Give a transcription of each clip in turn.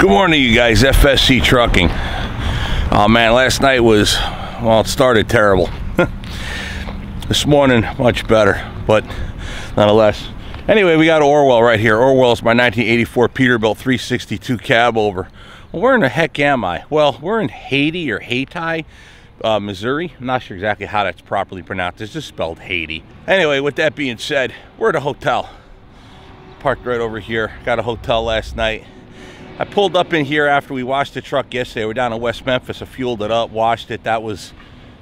Good morning, you guys. FSC Trucking. Oh man, last night was, well, it started terrible. this morning, much better, but nonetheless. Anyway, we got Orwell right here. Orwell's my 1984 Peterbilt 362 cab over. Well, where in the heck am I? Well, we're in Hayti or Hayti, uh, Missouri. I'm not sure exactly how that's properly pronounced. It's just spelled Hayti. Anyway, with that being said, we're at a hotel. Parked right over here. Got a hotel last night. I pulled up in here after we washed the truck yesterday. We're down in West Memphis. I fueled it up, washed it. That was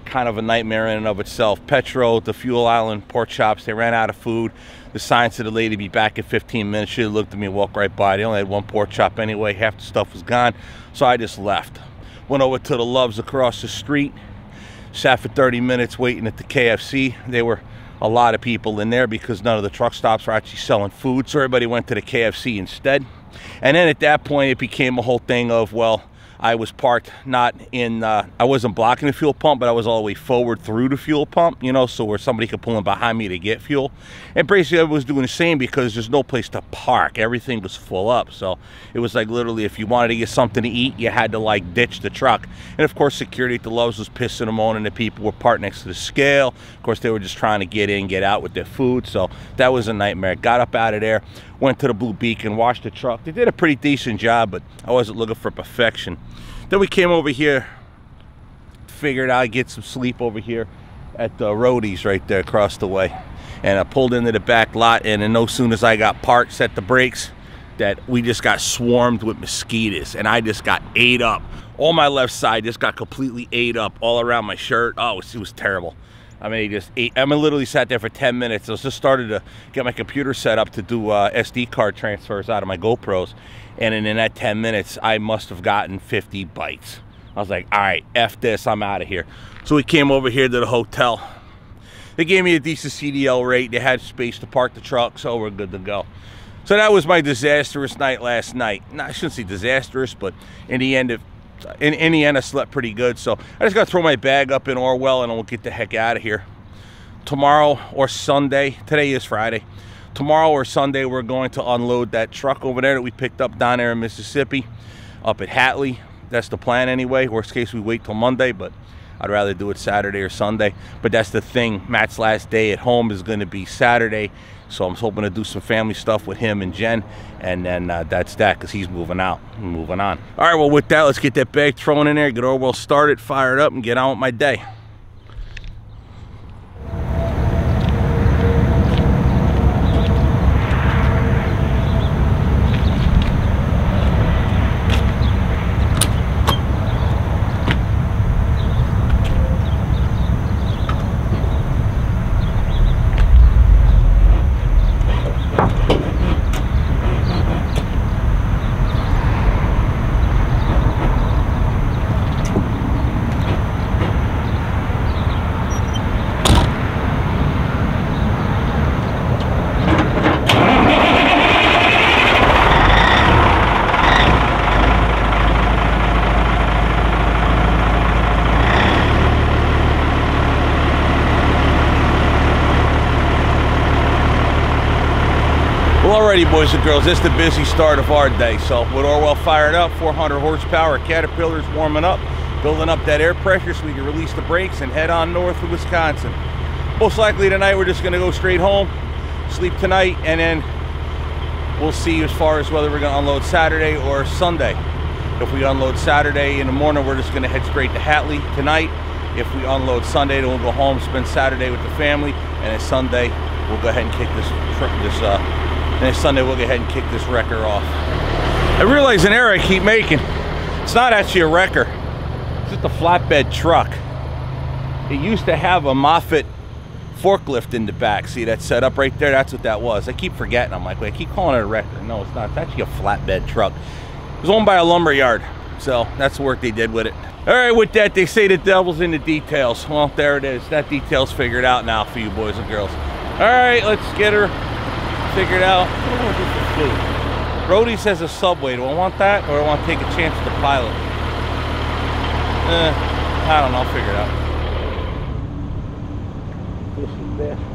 kind of a nightmare in and of itself. Petro, the Fuel Island pork chops, they ran out of food. The sign said the lady be back in 15 minutes. She looked at me and walked right by. They only had one pork chop anyway. Half the stuff was gone. So I just left. Went over to the Loves across the street. Sat for 30 minutes waiting at the KFC. They were a lot of people in there because none of the truck stops were actually selling food. So everybody went to the KFC instead. And then at that point, it became a whole thing of, well, I was parked not in, uh, I wasn't blocking the fuel pump, but I was all the way forward through the fuel pump, you know, so where somebody could pull in behind me to get fuel. And basically I was doing the same because there's no place to park. Everything was full up. So it was like literally if you wanted to get something to eat, you had to like ditch the truck. And of course, security at the Loves was pissing them on, and the people were parked next to the scale. Of course, they were just trying to get in, get out with their food. So that was a nightmare. Got up out of there, went to the Blue Beacon, washed the truck. They did a pretty decent job, but I wasn't looking for perfection. Then we came over here, figured I'd get some sleep over here at the Roadies right there across the way. And I pulled into the back lot, and then no sooner as I got parked, set the brakes, that we just got swarmed with mosquitoes, and I just got ate up. All my left side just got completely ate up all around my shirt. Oh, it was, it was terrible. I mean, just ate, I mean, literally sat there for 10 minutes. I was just started to get my computer set up to do uh, SD card transfers out of my GoPros. And in, in that 10 minutes, I must have gotten 50 bites. I was like, all right, F this, I'm out of here. So we came over here to the hotel. They gave me a decent CDL rate. They had space to park the truck, so we're good to go. So that was my disastrous night last night. No, I shouldn't say disastrous, but in the end, it in, in the end, I slept pretty good. So I just got to throw my bag up in Orwell and we'll get the heck out of here. Tomorrow or Sunday, today is Friday. Tomorrow or Sunday, we're going to unload that truck over there that we picked up down there in Mississippi, up at Hatley. That's the plan anyway. Worst case, we wait till Monday, but I'd rather do it Saturday or Sunday. But that's the thing. Matt's last day at home is going to be Saturday. So I'm hoping to do some family stuff with him and Jen. And then uh, that's that because he's moving out moving on. All right, well, with that, let's get that bag thrown in there, get Orwell started, fire it up, and get on with my day. Alrighty, boys and girls, it's the busy start of our day. So, with Orwell fired up, 400 horsepower, Caterpillar's warming up, building up that air pressure so we can release the brakes and head on north to Wisconsin. Most likely tonight, we're just going to go straight home, sleep tonight, and then we'll see as far as whether we're going to unload Saturday or Sunday. If we unload Saturday in the morning, we're just going to head straight to Hatley tonight. If we unload Sunday, then we'll go home, spend Saturday with the family, and then Sunday, we'll go ahead and kick this, this uh, and Sunday we'll go ahead and kick this wrecker off. I realize an error I keep making. It's not actually a wrecker. It's just a flatbed truck. It used to have a Moffett forklift in the back. See that set up right there? That's what that was. I keep forgetting. I'm like, wait, I keep calling it a wrecker. No, it's not. It's actually a flatbed truck. It was owned by a lumber yard. So that's the work they did with it. All right, with that, they say the devil's in the details. Well, there it is. That detail's figured out now for you boys and girls. All right, let's get her figured out. Brody says a Subway. Do I want that or do I want to take a chance with the pilot? Eh, I don't know. I'll figure it out. This is this.